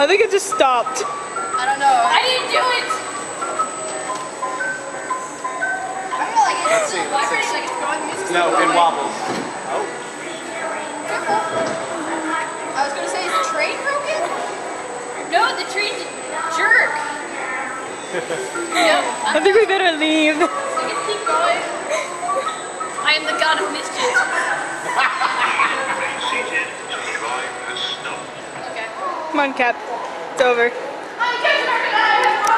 I think it just stopped. I don't know. I didn't do it. I feel like it's Let's see, let's vibrating like it's going music. No, it wobbles. Oh. I was gonna say, is the train broken? No, the train jerk. no, I think we better leave. we can keep going. I am the god of mischief. Come on, Cap. It's over.